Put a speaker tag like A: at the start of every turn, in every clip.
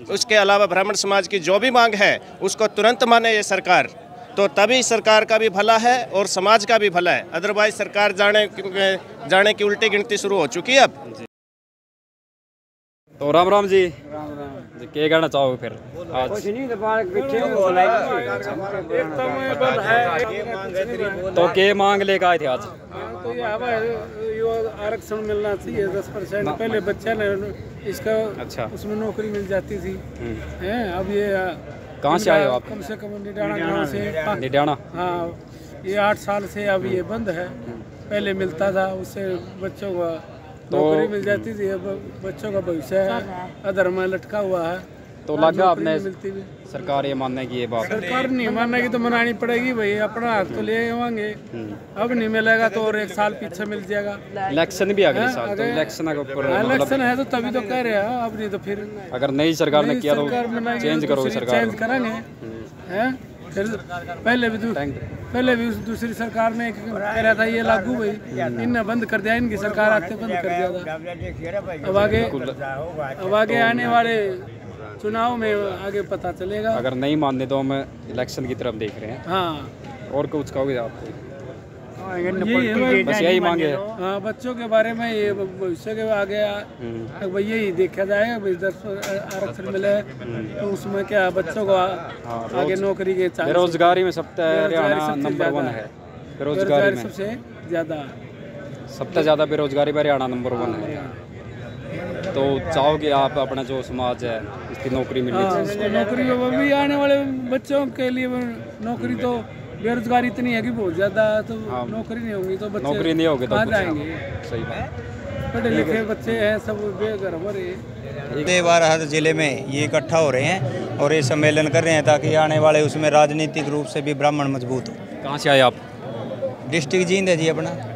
A: उसके अलावा ब्राह्मण समाज की जो भी मांग है उसको तुरंत माने ये सरकार। तो तभी सरकार का भी भला है और समाज का भी भला है। अदरवाइज़ सरकार जाने जाने की उल्टी गिनती शुरू हो चुकी है अब।
B: तो राम राम जी। जी क्या कहना चाहोगे फिर? आज। तो क्या मांग लेकर आए थे आज।
C: यो आरक्षण मिलना चाहिए दस परसेंट। पहले बच्चा ने इसका
B: अच्छा।
C: उसमें नौकरी मिल जाती थी।
B: हम्म।
C: हैं अब ये
B: कहाँ से आए हो आप?
C: कम से कम निडाना गाँव से
B: निड्याना
C: हाँ ये आठ साल से अब ये बंद है। पहले मिलता था उससे बच्चों को
B: तो-
C: नौकरी मिल जाती थी अब बच्चों का भविष्य है। अधर में लटका हुआ है।
B: तो लगा आपने
C: नहीं
B: सरकार ये मानने की ये बात।
C: सरकार नहीं मानेगी तो मनानी पड़ेगी भाई अपना हक तो ले आवांगे
B: हम्म।
C: अब नहीं मिलेगा तो और एक साल पीछे मिल जाएगा।
B: इलेक्शन भी अगले
C: हाँ,
B: साल तो इलेक्शन के ऊपर मतलब
C: इलेक्शन है तो तभी तो कह रहे हैं अब नहीं तो फिर
B: अगर नई सरकार ने किया तो चेंज
C: तो
B: करोगे सरकार।
C: चेंज करेंगे। हैं फिर पहले भी पहले भी उस दूसरी सरकार ने एक कह रहा था ये लागू भाई। इनने बंद कर दिया इनकी सरकार आते बंद कर दिया था। अब आगे अब आगे आने वाले चुनाव में आगे पता चलेगा।
B: अगर नहीं मानने तो हम इलेक्शन की तरफ़ देख रहे हैं।
C: हाँ।
B: और कुछ कहोगे आप?
C: है।
B: बस यही मांगे। हाँ
C: बच्चों के बारे में ये भविष्य के आगे
B: हम्म,
C: भाई यही देखा जाएगा दस आरक्षण मिले तो उसमें क्या बच्चों को
B: हाँ,
C: आगे नौकरी के
B: बेरोजगारी में सबसे हरियाणा नंबर वन
C: ज़्यादा
B: है। बेरोजगारी
C: बेरोजगारी सबसे ज़्यादा।
B: सबसे ज़्यादा बेरोजगारी में हरियाणा नंबर वन है। तो चाहोगे आप अपना जो समाज है इसकी नौकरी मिलनी
C: हाँ
B: चाहिए
C: तो नौकरी वो भी आने वाले बच्चों के लिए नौकरी तो बेरोजगारी इतनी है कि बहुत ज़्यादा तो नौकरी नहीं होगी तो बच्चे
B: नौकरी नहीं होगी तो
C: जाएँगे?
B: सही बात।
C: पढ़े लिखे बच्चे हैं सब बेघर हो रहे
D: बार हर ज़िले में ये इकट्ठा हो रहे हैं और ये सम्मेलन कर रहे हैं ताकि आने वाले उसमें राजनीतिक रूप से भी ब्राह्मण मज़बूत हो।
B: कहाँ से आए आप?
D: डिस्ट्रिक्ट जींद है जी अपना। हाँ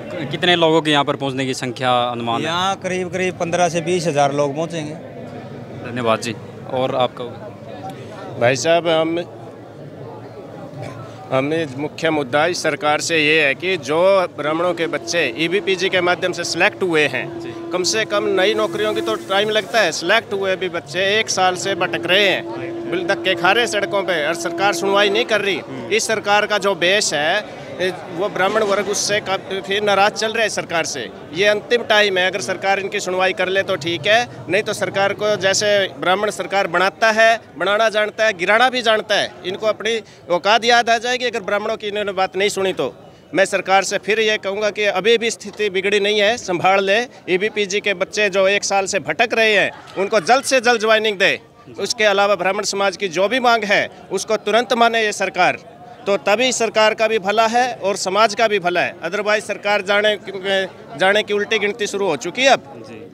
B: तो कितने लोगों के यहाँ पर पहुँचने की संख्या अनुमान है?
D: यहाँ करीब करीब पंद्रह से बीस हज़ार लोग पहुँचेंगे।
B: धन्यवाद जी। और आपका?
A: भाई साहब हम हमें मुख्य मुद्दा इस सरकार से ये है कि जो ब्राह्मणों के बच्चे ईबीपीजी के माध्यम से सिलेक्ट हुए हैं कम से कम नई नौकरियों की तो टाइम लगता है। सिलेक्ट हुए भी बच्चे एक साल से भटक रहे हैं बिल धक्के खा रहे सड़कों पे और सरकार सुनवाई नहीं कर रही। इस सरकार का जो बेस है वो ब्राह्मण वर्ग उससे काफ़ी नाराज़ चल रहे हैं सरकार से। ये अंतिम टाइम है, अगर सरकार इनकी सुनवाई कर ले तो ठीक है, नहीं तो सरकार को जैसे ब्राह्मण सरकार बनाता है, बनाना जानता है, गिराना भी जानता है, इनको अपनी औकात याद आ जाएगी अगर ब्राह्मणों की इन्होंने बात नहीं सुनी तो। मैं सरकार से फिर ये कहूँगा कि अभी भी स्थिति बिगड़ी नहीं है, संभाल ले ईबीपीजी के बच्चे जो एक साल से भटक रहे हैं, उनको जल्द से जल्द ज्वाइनिंग दे। उसके अलावा ब्राह्मण समाज की जो भी मांग है, उसको तुरंत माने ये सरकार। तो तभी सरकार का भी भला है और समाज का भी भला है। अदरवाइज़ सरकार जाने जाने की उल्टी गिनती शुरू हो चुकी है अब।